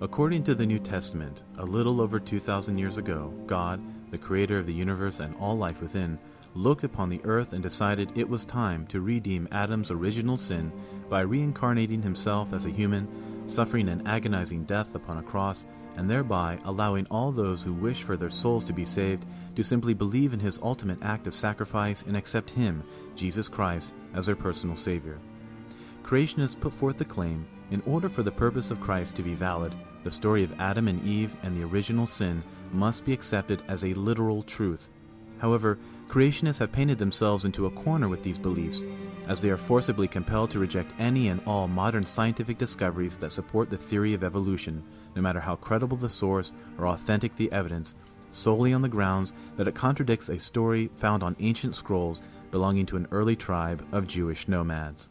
According to the New Testament, a little over 2,000 years ago, God, the creator of the universe and all life within, looked upon the earth and decided it was time to redeem Adam's original sin by reincarnating himself as a human, suffering an agonizing death upon a cross, and thereby allowing all those who wish for their souls to be saved to simply believe in his ultimate act of sacrifice and accept him, Jesus Christ, as their personal Savior. Creationists put forth the claim in order for the purpose of Christ to be valid, the story of Adam and Eve and the original sin must be accepted as a literal truth. However, creationists have painted themselves into a corner with these beliefs, as they are forcibly compelled to reject any and all modern scientific discoveries that support the theory of evolution, no matter how credible the source or authentic the evidence, solely on the grounds that it contradicts a story found on ancient scrolls belonging to an early tribe of Jewish nomads.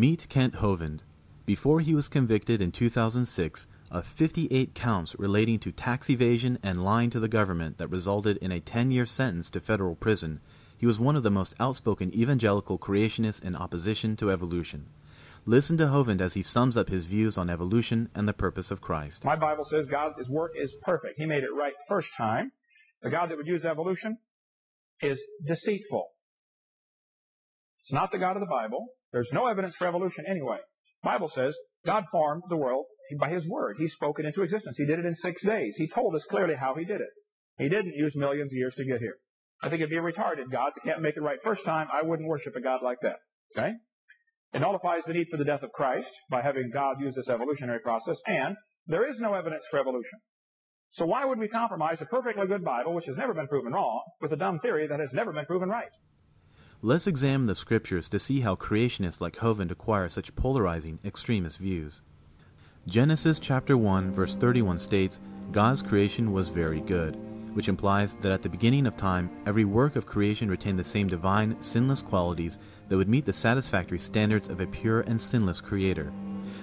Meet Kent Hovind. Before he was convicted in 2006 of 58 counts relating to tax evasion and lying to the government that resulted in a 10 year sentence to federal prison, he was one of the most outspoken evangelical creationists in opposition to evolution. Listen to Hovind as he sums up his views on evolution and the purpose of Christ. My Bible says God's work is perfect. He made it right first time. The God that would use evolution is deceitful. It's not the God of the Bible. There's no evidence for evolution anyway. Bible says God formed the world by His Word. He spoke it into existence. He did it in six days. He told us clearly how He did it. He didn't use millions of years to get here. I think it'd be a retarded God can't make it right first time. I wouldn't worship a God like that. Okay? It nullifies the need for the death of Christ by having God use this evolutionary process, and there is no evidence for evolution. So why would we compromise a perfectly good Bible, which has never been proven wrong, with a dumb theory that has never been proven right? Let's examine the scriptures to see how creationists like Hovind acquire such polarizing extremist views. Genesis chapter 1 verse 31 states, God's creation was very good, which implies that at the beginning of time, every work of creation retained the same divine, sinless qualities that would meet the satisfactory standards of a pure and sinless creator.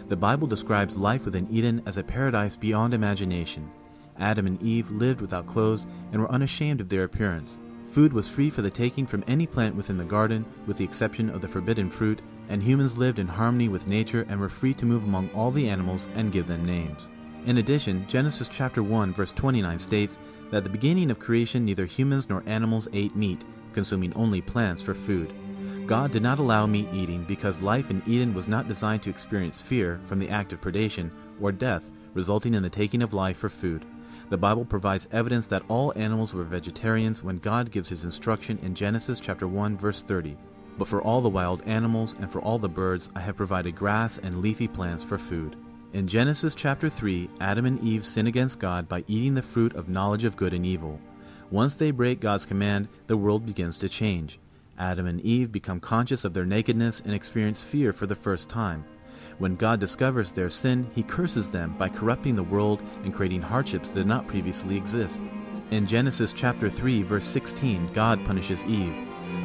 The Bible describes life within Eden as a paradise beyond imagination. Adam and Eve lived without clothes and were unashamed of their appearance. Food was free for the taking from any plant within the garden, with the exception of the forbidden fruit, and humans lived in harmony with nature and were free to move among all the animals and give them names. In addition, Genesis chapter 1 verse 29 states that at the beginning of creation neither humans nor animals ate meat, consuming only plants for food. God did not allow meat eating because life in Eden was not designed to experience fear from the act of predation or death resulting in the taking of life for food. The Bible provides evidence that all animals were vegetarians when God gives his instruction in Genesis chapter 1 verse 30. But for all the wild animals and for all the birds I have provided grass and leafy plants for food. In Genesis chapter 3, Adam and Eve sin against God by eating the fruit of knowledge of good and evil. Once they break God's command, the world begins to change. Adam and Eve become conscious of their nakedness and experience fear for the first time. When God discovers their sin, he curses them by corrupting the world and creating hardships that did not previously exist. In Genesis chapter 3 verse 16, God punishes Eve.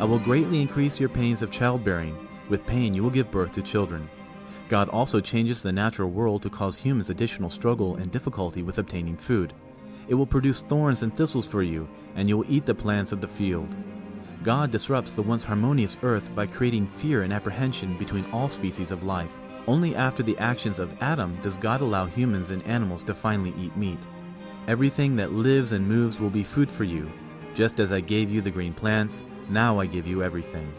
I will greatly increase your pains of childbearing. With pain you will give birth to children. God also changes the natural world to cause humans additional struggle and difficulty with obtaining food. It will produce thorns and thistles for you, and you will eat the plants of the field. God disrupts the once harmonious earth by creating fear and apprehension between all species of life. Only after the actions of Adam does God allow humans and animals to finally eat meat. Everything that lives and moves will be food for you. Just as I gave you the green plants, now I give you everything.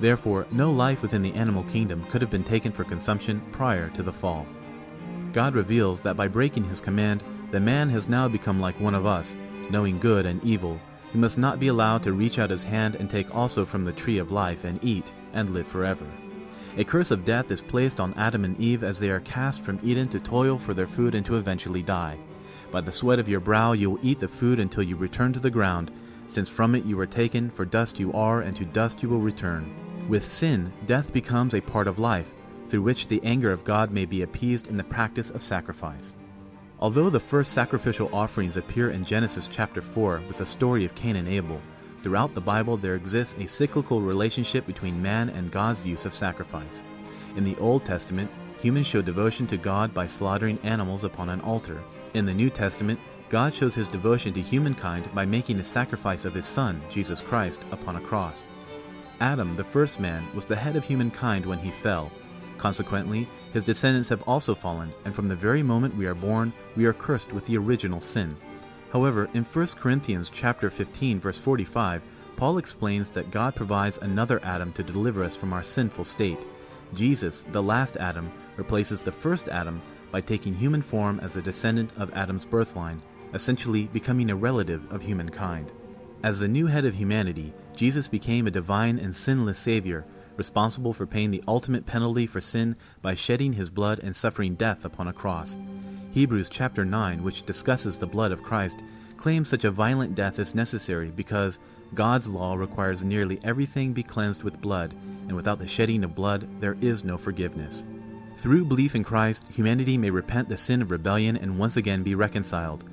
Therefore, no life within the animal kingdom could have been taken for consumption prior to the fall. God reveals that by breaking his command, the man has now become like one of us, knowing good and evil. He must not be allowed to reach out his hand and take also from the tree of life and eat and live forever. A curse of death is placed on Adam and Eve as they are cast from Eden to toil for their food and to eventually die. By the sweat of your brow you will eat the food until you return to the ground, since from it you were taken, for dust you are, and to dust you will return. With sin, death becomes a part of life, through which the anger of God may be appeased in the practice of sacrifice. Although the first sacrificial offerings appear in Genesis chapter 4 with the story of Cain and Abel, throughout the Bible there exists a cyclical relationship between man and God's use of sacrifice. In the Old Testament, humans show devotion to God by slaughtering animals upon an altar. In the New Testament, God shows his devotion to humankind by making a sacrifice of his Son, Jesus Christ, upon a cross. Adam, the first man, was the head of humankind when he fell. Consequently, his descendants have also fallen, and from the very moment we are born, we are cursed with the original sin. However, in 1 Corinthians chapter 15 verse 45, Paul explains that God provides another Adam to deliver us from our sinful state. Jesus, the last Adam, replaces the first Adam by taking human form as a descendant of Adam's birthline essentially becoming a relative of humankind. As the new head of humanity, Jesus became a divine and sinless Savior, responsible for paying the ultimate penalty for sin by shedding his blood and suffering death upon a cross. Hebrews chapter 9, which discusses the blood of Christ, claims such a violent death is necessary because God's law requires nearly everything be cleansed with blood, and without the shedding of blood there is no forgiveness. Through belief in Christ, humanity may repent the sin of rebellion and once again be reconciled.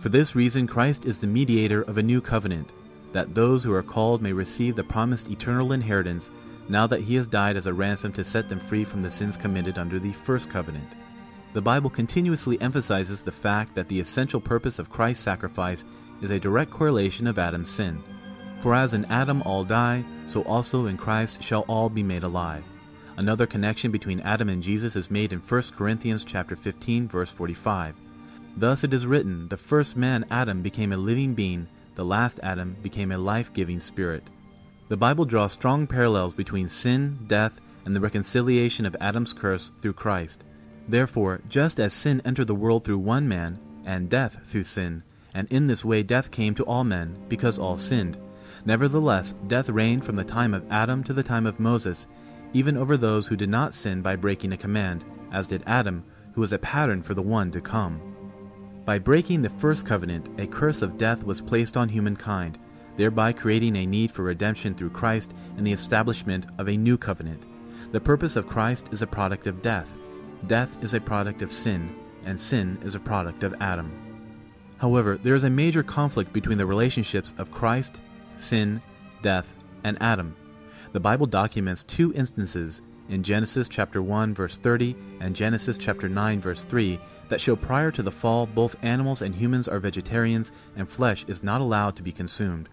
For this reason, Christ is the mediator of a new covenant, that those who are called may receive the promised eternal inheritance now that he has died as a ransom to set them free from the sins committed under the first covenant. The Bible continuously emphasizes the fact that the essential purpose of Christ's sacrifice is a direct correlation of Adam's sin. For as in Adam all die, so also in Christ shall all be made alive. Another connection between Adam and Jesus is made in 1 Corinthians chapter 15 verse 45. Thus it is written, the first man Adam became a living being, the last Adam became a life-giving spirit. The Bible draws strong parallels between sin, death, and the reconciliation of Adam's curse through Christ. Therefore, just as sin entered the world through one man, and death through sin, and in this way death came to all men, because all sinned, nevertheless death reigned from the time of Adam to the time of Moses, even over those who did not sin by breaking a command, as did Adam, who was a pattern for the one to come. By breaking the first covenant, a curse of death was placed on humankind, thereby creating a need for redemption through Christ and the establishment of a new covenant. The purpose of Christ is a product of death. Death is a product of sin, and sin is a product of Adam. However, there is a major conflict between the relationships of Christ, sin, death, and Adam. The Bible documents two instances in Genesis chapter 1 verse 30 and Genesis chapter 9 verse 3 that show prior to the fall both animals and humans are vegetarians and flesh is not allowed to be consumed.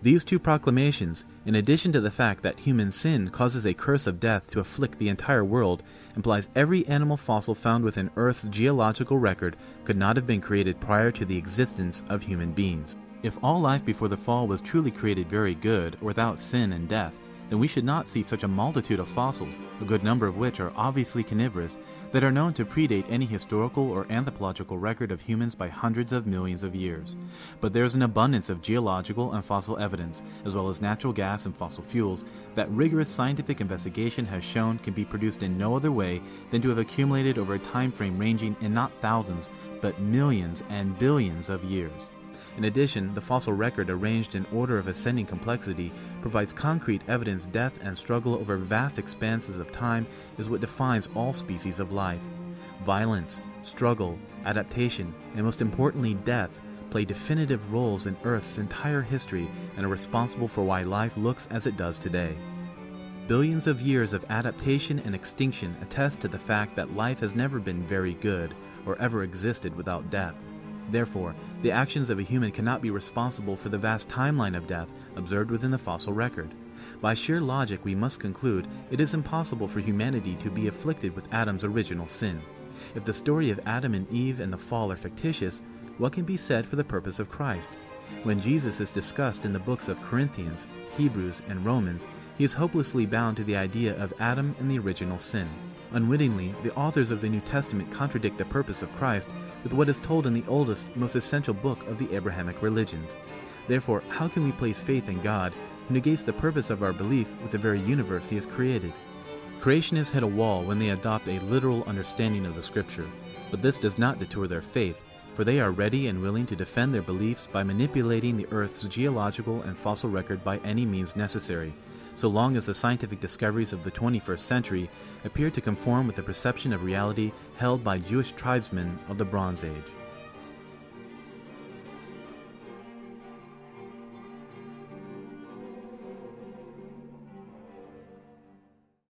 These two proclamations, in addition to the fact that human sin causes a curse of death to afflict the entire world, implies every animal fossil found within Earth's geological record could not have been created prior to the existence of human beings. If all life before the fall was truly created very good, without sin and death, then we should not see such a multitude of fossils, a good number of which are obviously carnivorous, that are known to predate any historical or anthropological record of humans by hundreds of millions of years. But there is an abundance of geological and fossil evidence, as well as natural gas and fossil fuels, that rigorous scientific investigation has shown can be produced in no other way than to have accumulated over a time frame ranging in not thousands, but millions and billions of years. In addition, the fossil record arranged in order of ascending complexity provides concrete evidence death and struggle over vast expanses of time is what defines all species of life. Violence, struggle, adaptation, and most importantly death play definitive roles in Earth's entire history and are responsible for why life looks as it does today. Billions of years of adaptation and extinction attest to the fact that life has never been very good or ever existed without death. Therefore, the actions of a human cannot be responsible for the vast timeline of death observed within the fossil record. By sheer logic, we must conclude it is impossible for humanity to be afflicted with Adam's original sin. If the story of Adam and Eve and the fall are fictitious, what can be said for the purpose of Christ? When Jesus is discussed in the books of Corinthians, Hebrews, and Romans, he is hopelessly bound to the idea of Adam and the original sin. Unwittingly, the authors of the New Testament contradict the purpose of Christ with what is told in the oldest, most essential book of the Abrahamic religions. Therefore, how can we place faith in God who negates the purpose of our belief with the very universe he has created? Creationists hit a wall when they adopt a literal understanding of the scripture, but this does not deter their faith, for they are ready and willing to defend their beliefs by manipulating the Earth's geological and fossil record by any means necessary, so long as the scientific discoveries of the 21st century appear to conform with the perception of reality held by Jewish tribesmen of the Bronze Age.